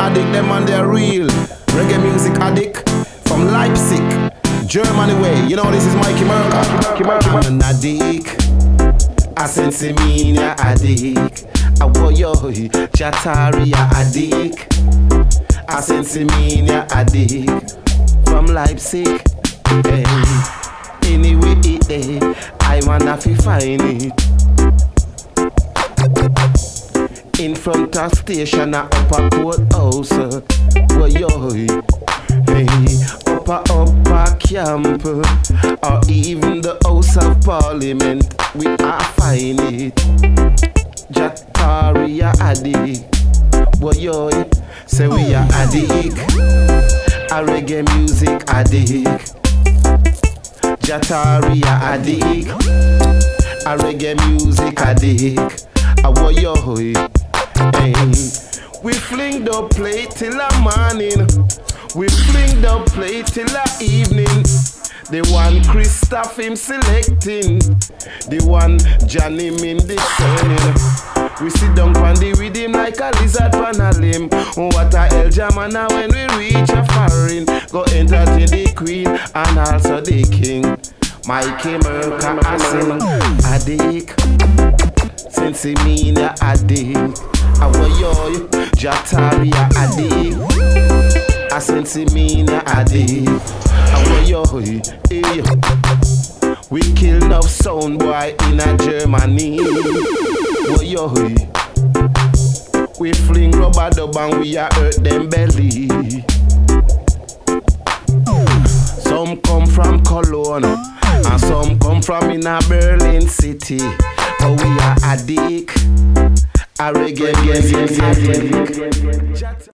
addict, them and they're real. Reggae music addict from Leipzig, Germany way. You know this is Mikey Merca. I'm an addict. I sense me addict. I wo yo Jataria addict. I sense me addict from Leipzig. Hey. Anyway, hey, eh. I wanna fi find it. In front of station, a upper courthouse. Well, yo, hey, upper upper camp, or even the House of Parliament, we are find it. Jataria addict. Well, yo, say we are addict. A reggae music addict. Jataria addict. A reggae music addict. A warrior, hey. We fling the plate till the morning. We fling the plate till the evening. The one Christoph him selecting. The one Johnny him discerning. We sit down on the rhythm like a lizard on a limb. What a hell jamana when we reach a foreign. Go entertain the queen and also the king. Mikey Merca I sing addict. Since he mean a addict. I want yo Jataria addict. I sense he mean a addict. I want yo eh, hey. We kill enough sound boy in a Germany. Oh We fling rubber dub and we a hurt them belly. Some come from Cologne and some come from in a Berlin city. But we are addict. A reggae music addict.